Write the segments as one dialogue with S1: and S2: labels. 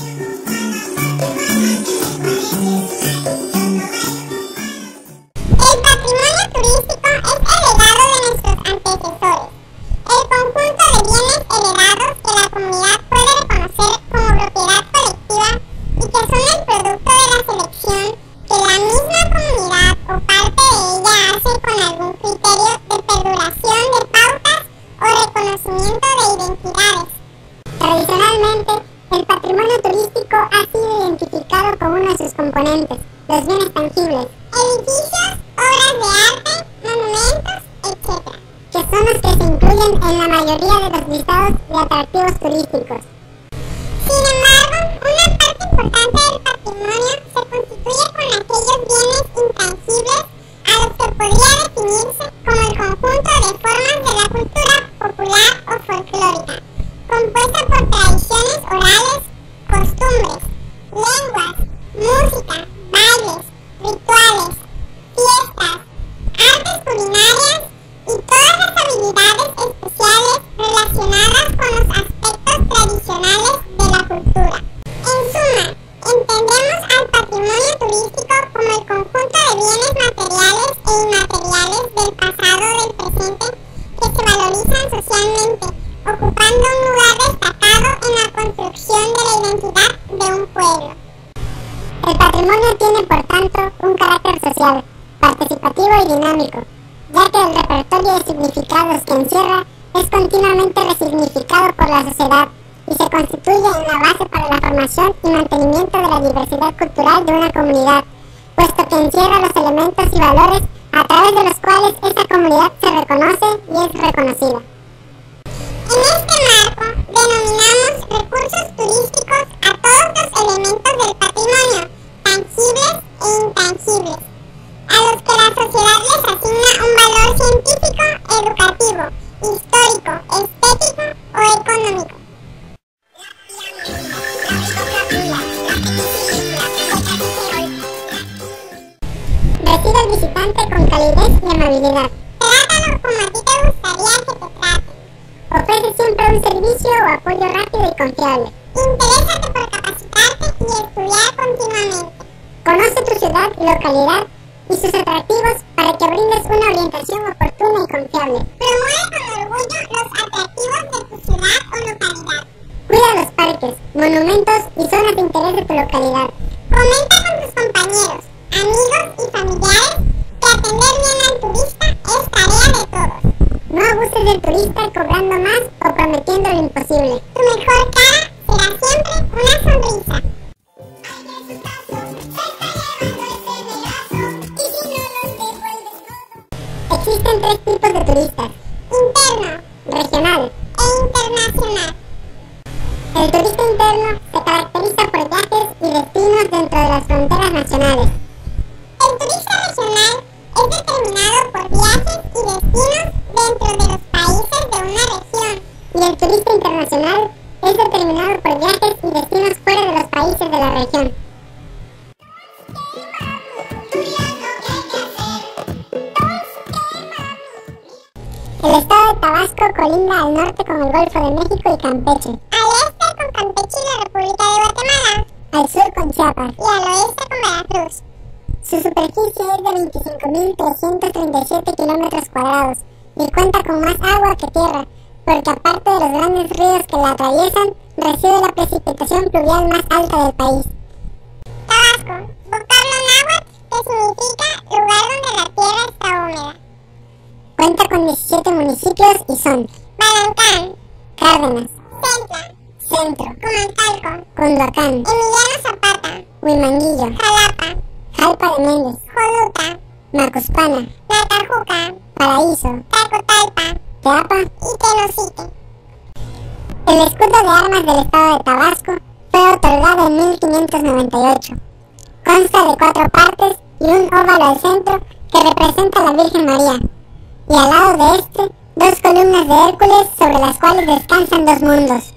S1: El el
S2: patrimonio turístico ha sido identificado con uno de sus componentes, los bienes tangibles,
S1: Edificios, obras de arte, monumentos, etc.
S2: que son los que se incluyen en la mayoría de los listados de atractivos turísticos.
S1: Sin embargo, una parte importante de bienes materiales e inmateriales del pasado o del presente que se valorizan socialmente, ocupando un lugar destacado en la construcción de la identidad de un pueblo.
S2: El patrimonio tiene, por tanto, un carácter social, participativo y dinámico, ya que el repertorio de significados que encierra es continuamente resignificado por la sociedad y se constituye en la base para la formación y mantenimiento de la diversidad cultural de una comunidad, puesto que encierra los elementos y valores a través de los cuales esa comunidad se reconoce y es reconocida.
S1: En este marco, denominamos recursos turísticos a todos los elementos del patrimonio, tangibles e intangibles, a los que la sociedad les asigna un valor científico, educativo, histórico, estético o económico.
S2: Con calidez y amabilidad.
S1: Trátalo como a ti te gustaría que te trate.
S2: Ofrece siempre un servicio o apoyo rápido y confiable.
S1: Interésate por capacitarte y estudiar continuamente.
S2: Conoce tu ciudad y localidad y sus atractivos para que brindes una orientación oportuna y confiable.
S1: Promueve con orgullo los atractivos de tu ciudad o localidad.
S2: Cuida los parques, monumentos y zonas de interés de tu localidad. Abuses del turista cobrando más o prometiendo lo imposible.
S1: Tu mejor cara será siempre una sonrisa.
S2: Existen tres tipos de turistas,
S1: Interno
S2: regional.
S1: e internacional.
S2: El turista interno se caracteriza por viajes y destinos dentro de las fronteras nacionales.
S1: El turista regional es determinado por viajes y destinos
S2: Turista internacional es determinado por viajes y destinos fuera de los países de la región. El estado de Tabasco colinda al norte con el Golfo de México y Campeche,
S1: Al este con Campeche y la República de Guatemala.
S2: al sur con Chiapas.
S1: Y al oeste con Veracruz.
S2: Su superficie es de 25.337 kilómetros cuadrados y cuenta con más agua que tierra, porque aparte de los grandes ríos que la atraviesan, recibe la precipitación pluvial más alta del país.
S1: Tabasco, vocablo náhuatl que significa lugar donde la tierra está húmeda.
S2: Cuenta con 17 municipios y son
S1: Balancán,
S2: Cárdenas,
S1: Centla,
S2: Centro,
S1: Comalcalco,
S2: Cunduacán,
S1: Emiliano Zapata,
S2: Huimanguillo,
S1: Jalapa,
S2: Jalpa de Méndez,
S1: Joluta,
S2: Macuspana,
S1: Natajuca,
S2: Paraíso,
S1: Tacotalpa
S2: Teapa.
S1: y.
S2: El escudo de armas del estado de Tabasco fue otorgado en 1598. Consta de cuatro partes y un óvalo al centro que representa a la Virgen María, y al lado de este, dos columnas de Hércules sobre las cuales descansan dos mundos.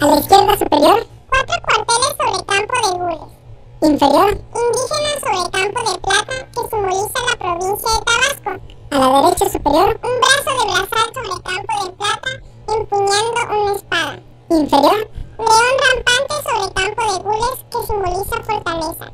S2: A la izquierda superior,
S1: Cuatro cuarteles sobre campo de gules.
S2: inferior,
S1: Indígenas sobre campo de plata que simboliza la provincia de Tabasco.
S2: a la derecha superior,
S1: Un brazo de brazal sobre campo de plata empuñando una espada.
S2: inferior,
S1: León rampante sobre azules que simboliza fortaleza.